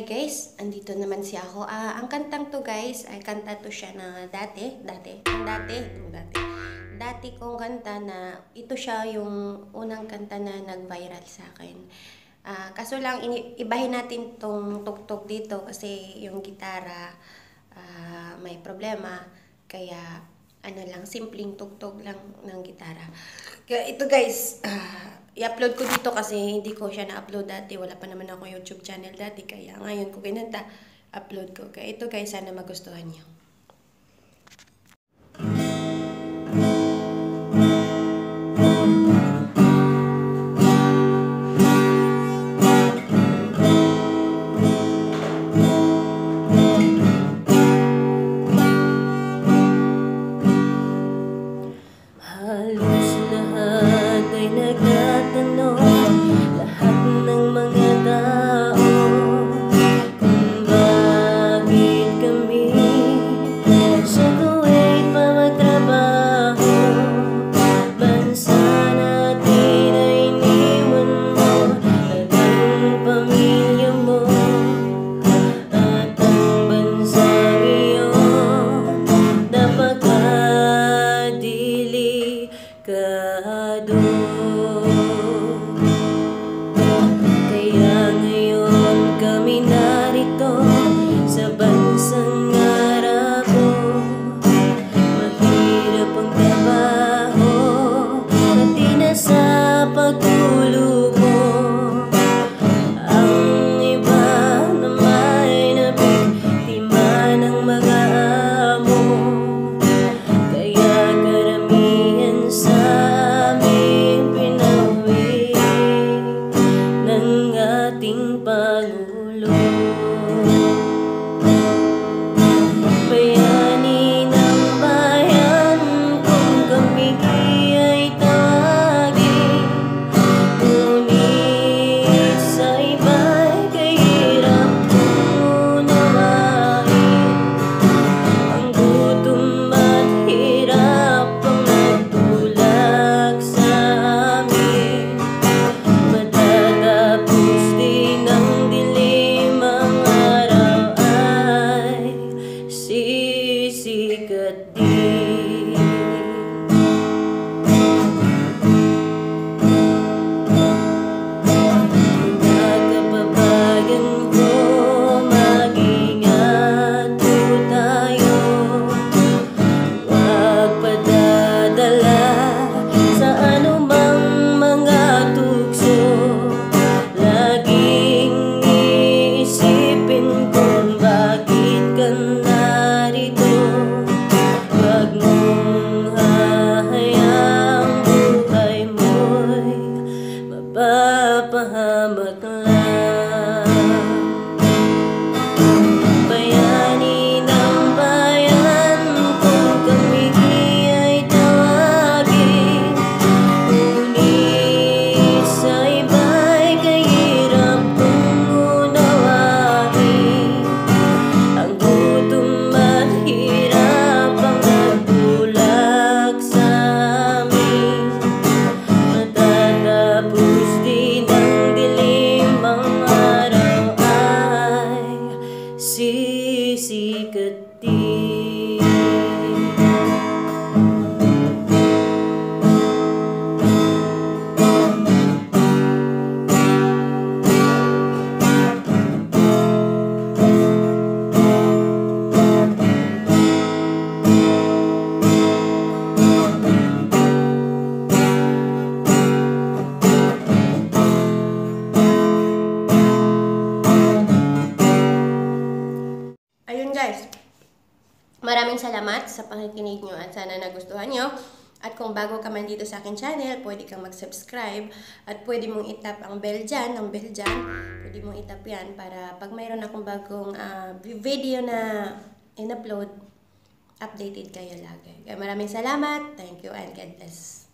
Hi guys, andito naman si ako. Ah, ang kantang to guys, ay kanta to siya na dati, dati, dati, yung dati. Dati kong kanta na ito siya yung unang kanta na nag-viral sa akin. Ah, kaso lang ibahin natin tong tugtog dito kasi yung gitara ah, may problema. Kaya ano lang, simpleng tugtog lang ng gitara. Kaya ito guys, ah, i-upload ko dito kasi hindi ko siya na-upload dati. Wala pa naman ako YouTube channel dati. Kaya ngayon ko kinanta, upload ko. Kaya ito guys, sana magustuhan niyo. Ating Pangulo salamat sa pakikinig nyo at sana nagustuhan nyo. At kung bago ka man dito sa akin channel, pwede kang mag-subscribe at pwede mong itap ang bell dyan, ang bell dyan. Pwede mong itap yan para pag mayroon akong bagong ah, video na in-upload, updated kayo lagi. Kaya maraming salamat. Thank you and God bless.